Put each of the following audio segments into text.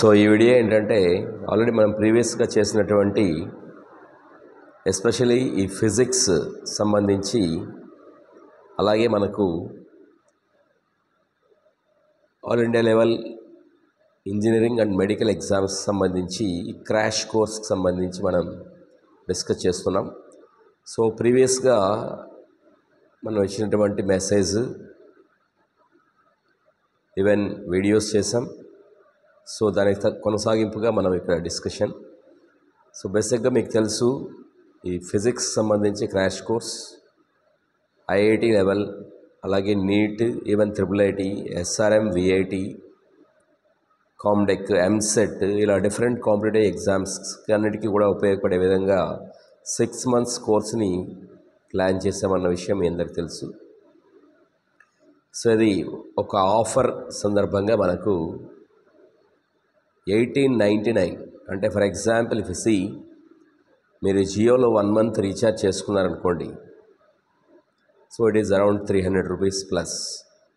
So ఈ video ఏంటంటే already మనం ప్రీవియస్గా చేసినటువంటి ఎస్పెషలీ ఈ ఫిజిక్స్ సంబంధించి అలాగే మనకు all India level engineering and medical exams సంబంధించి ఈ క్రాష్ కోర్స్కి సంబంధించి మనం డిస్కస్ చేస్తున్నాం. సో ప్రీవియస్గా మనం ఇచ్చినటువంటి మెసేజ్ ఈవెన్ వీడియోస్ చేసాం. సో దానికి త- కొనసాగింపుగా మనం ఇక్కడ డిస్కషన్. సో బేసిక్గా మీకు తెలుసు ఈ ఫిజిక్స్ సంబంధించి క్రాష్ కోర్స్ ఐఐటి లెవెల్ అలాగే NEET even triple IT SRM VIT COMEDK EAMCET ఇలా డిఫరెంట్ కాంపిటేటివ్ ఎగ్జామ్స్ అన్నిటికీ కూడా ఉపయోగపడే విధంగా సిక్స్ మంత్స్ కోర్స్ని ప్లాన్ చేసామన్న విషయం మీ అందరికి తెలుసు. సో ఇది ఒక ఆఫర్ సందర్భంగా మనకు ఎయిటీన్ నైంటీ నైన్. అంటే ఫర్ ఎగ్జాంపుల్ ఇఫ్ సి మీరు జియోలో one month recharge చేసుకున్నారనుకోండి so it is around three hundred rupees plus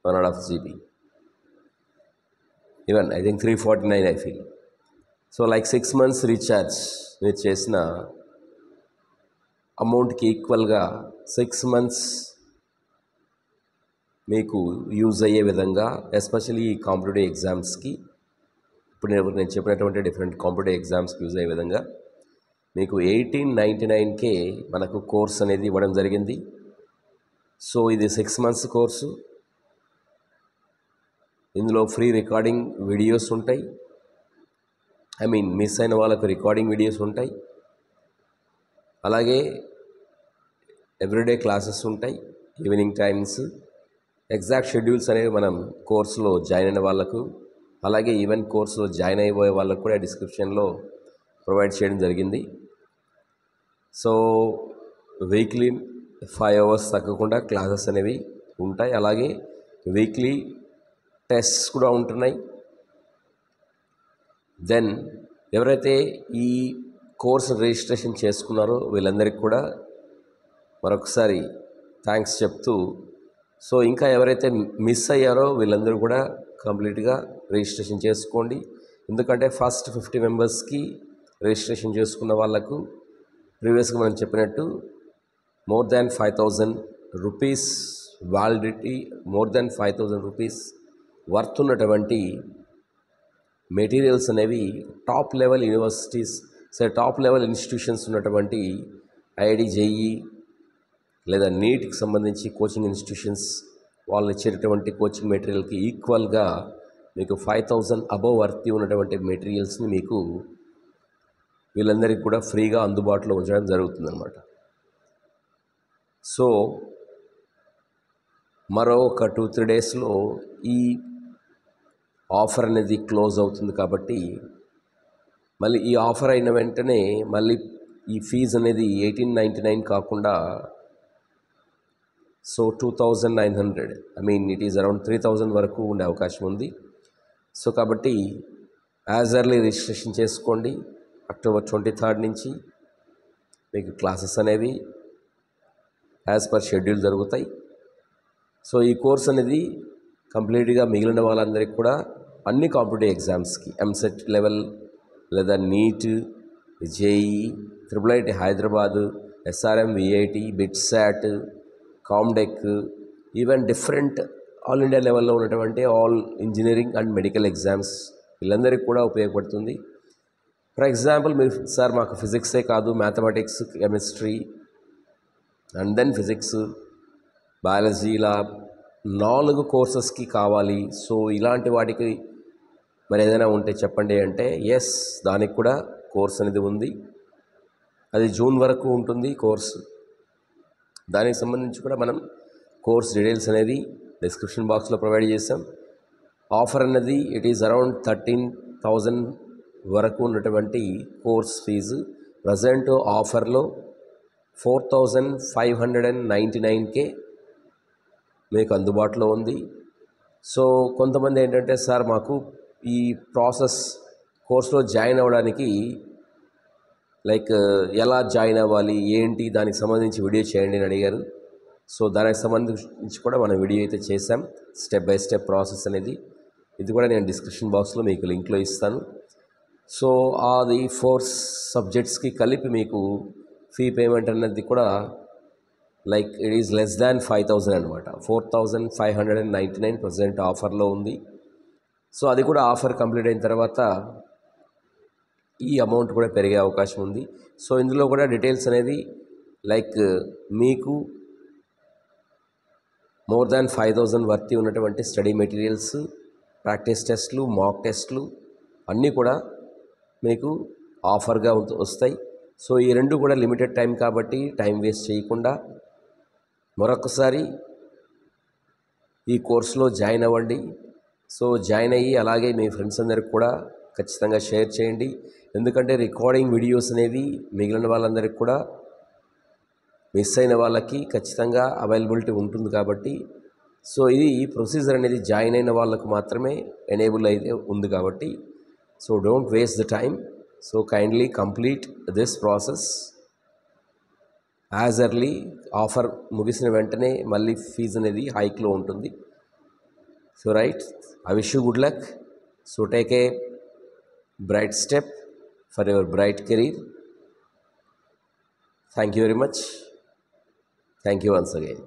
one and half GB. Even I think three forty nine I feel so like six months recharge మీరు చేసిన అమౌంట్కి ఈక్వల్గా six months మీకు use అయ్యే విధంగా especially ఈ competitive ఎగ్జామ్స్కి ఇప్పుడు నేను నేను చెప్పినటువంటి డిఫరెంట్ కాంపిటేటివ్ ఎగ్జామ్స్కి యూజ్ అయ్యే విధంగా మీకు ఎయిటీన్ నైంటీ నైన్కే మనకు కోర్స్ అనేది ఇవ్వడం జరిగింది. సో ఇది సిక్స్ మంత్స్ కోర్సు ఇందులో ఫ్రీ రికార్డింగ్ వీడియోస్ ఉంటాయి. ఐ మీన్ మిస్ అయిన వాళ్ళకు రికార్డింగ్ వీడియోస్ ఉంటాయి. అలాగే ఎవ్రీడే క్లాసెస్ ఉంటాయి. ఈవినింగ్ టైమ్స్ ఎగ్జాక్ట్ షెడ్యూల్స్ అనేవి మనం కోర్సులో జాయిన్ అయిన వాళ్ళకు అలాగే ఈవెంట్ కోర్సులో జాయిన్ అయిపోయే వాళ్ళకు కూడా డిస్క్రిప్షన్లో ప్రొవైడ్ చేయడం జరిగింది. సో వీక్లీ ఫైవ్ అవర్స్ తగ్గకుండా క్లాసెస్ అనేవి ఉంటాయి. అలాగే వీక్లీ టెస్ట్స్ కూడా ఉంటున్నాయి. దెన్ ఎవరైతే ఈ కోర్స్ రిజిస్ట్రేషన్ చేసుకున్నారో వీళ్ళందరికీ కూడా మరొకసారి థ్యాంక్స్ చెప్తూ సో ఇంకా ఎవరైతే మిస్ అయ్యారో వీళ్ళందరూ కూడా కంప్లీట్గా రిజిస్ట్రేషన్ చేసుకోండి. ఎందుకంటే ఫస్ట్ ఫిఫ్టీ మెంబర్స్కి రిజిస్ట్రేషన్ చేసుకున్న వాళ్ళకు ప్రీవియస్గా మనం చెప్పినట్టు more than five thousand rupees validity more than five thousand rupees worth ఉన్నటువంటి మెటీరియల్స్ అనేవి టాప్ లెవెల్ యూనివర్సిటీస్ సరే టాప్ లెవెల్ ఇన్స్టిట్యూషన్స్ ఉన్నటువంటి ఐఐడి జేఈ లేదా నీట్కి సంబంధించి కోచింగ్ ఇన్స్టిట్యూషన్స్ వాళ్ళు ఇచ్చేటటువంటి కోచింగ్ మెటీరియల్కి ఈక్వల్గా మీకు ఫైవ్ థౌజండ్ అబవ్ వర్తి ఉన్నటువంటి మెటీరియల్స్ని మీకు వీళ్ళందరికీ కూడా ఫ్రీగా అందుబాటులో ఉంచడం జరుగుతుందన్నమాట. సో మరో ఒక టూ త్రీ డేస్లో ఈ ఆఫర్ అనేది క్లోజ్ అవుతుంది కాబట్టి మళ్ళీ ఈ ఆఫర్ అయిన వెంటనే మళ్ళీ ఈ ఫీజు అనేది ఎయిటీన్ నైంటీ నైన్ కాకుండా so two thousand nine hundred I mean it is around three thousand వరకు ఉండే అవకాశం ఉంది. సో కాబట్టి యాజ్ ఎర్లీ రిజిస్ట్రేషన్ చేసుకోండి. అక్టోబర్ ట్వంటీ థర్డ్ నుంచి మీకు క్లాసెస్ అనేవి యాజ్ పర్ షెడ్యూల్ జరుగుతాయి. సో ఈ కోర్స్ అనేది కంప్లీట్గా మిగిలిన వాళ్ళందరికీ కూడా అన్ని కాంపిటేటివ్ ఎగ్జామ్స్కి ఎంసెట్ లెవెల్ లేదా NEET JEE triple IT Hyderabad SRM VIT BITSAT COMEDK even different all India లెవెల్లో ఉన్నటువంటి all engineering and medical exams వీళ్ళందరికీ కూడా ఉపయోగపడుతుంది. ఫర్ ఎగ్జాంపుల్ మీరు సార్ మాకు ఫిజిక్సే కాదు mathematics chemistry and then physics biology ఇలా నాలుగు కోర్సెస్కి కావాలి. సో ఇలాంటి వాటికి మరి ఏదైనా ఉంటే చెప్పండి అంటే ఎస్ దానికి కూడా కోర్స్ అనేది ఉంది. అది జూన్ వరకు ఉంటుంది కోర్సు. దానికి సంబంధించి కూడా మనం కోర్స్ డీటెయిల్స్ అనేది డిస్క్రిప్షన్ బాక్స్లో ప్రొవైడ్ చేస్తాం ఆఫర్ అన్నది it is around thirteen thousand వరకు ఉన్నటువంటి కోర్స్ ఫీజు. ప్రజెంట్ ఆఫర్లో four thousand five hundred and ninety నైన్కే మీకు అందుబాటులో ఉంది. సో కొంతమంది ఏంటంటే సార్ మాకు ఈ ప్రాసెస్ కోర్సులో జాయిన్ అవ్వడానికి లైక్ ఎలా జాయిన్ అవ్వాలి ఏంటి దానికి సంబంధించి వీడియో చేయండి అని అడిగారు. సో దానికి సంబంధించి కూడా మనం వీడియో అయితే చేసాం స్టెప్ బై స్టెప్ ప్రాసెస్ అనేది. ఇది కూడా నేను డిస్క్రిప్షన్ బాక్స్లో మీకు లింక్లో ఇస్తాను. సో అది ఫోర్ సబ్జెక్ట్స్కి కలిపి మీకు ఫీ పేమెంట్ అన్నది కూడా like it is less than five thousand అనమాట four thousand five hundred and ninety nine present ఆఫర్లో ఉంది. సో అది కూడా ఆఫర్ కంప్లీట్ అయిన తర్వాత ఈ అమౌంట్ కూడా పెరిగే అవకాశం ఉంది. సో ఇందులో కూడా డీటెయిల్స్ అనేది లైక్ మీకు more than five thousand worthy ఉన్నటువంటి స్టడీ మెటీరియల్స్ ప్రాక్టీస్ టెస్ట్లు మాక్ టెస్ట్లు అన్నీ కూడా మీకు ఆఫర్గా వస్తాయి. సో ఈ రెండు కూడా లిమిటెడ్ టైం కాబట్టి టైం వేస్ట్ చేయకుండా మరొకసారి ఈ కోర్సులో జాయిన్ అవ్వండి. సో జాయిన్ అయ్యి అలాగే మీ ఫ్రెండ్స్ అందరికి కూడా ఖచ్చితంగా షేర్ చేయండి. ఎందుకంటే రికార్డింగ్ వీడియోస్ అనేవి మిగిలిన వాళ్ళందరికీ కూడా మిస్ అయిన వాళ్ళకి ఖచ్చితంగా అవైలబిలిటీ ఉంటుంది కాబట్టి. సో ఇది ఈ ప్రొసీజర్ అనేది జాయిన్ అయిన వాళ్ళకు మాత్రమే ఎనేబుల్ అయితే ఉంది కాబట్టి. So don't waste the time. So kindly complete this process. As early offer ముగిసిన వెంటనే మళ్ళీ ఫీజు అనేది హైక్లో ఉంటుంది. So right. I wish you good luck. So take a bright step for your bright career. Thank you very much. Thank you once again.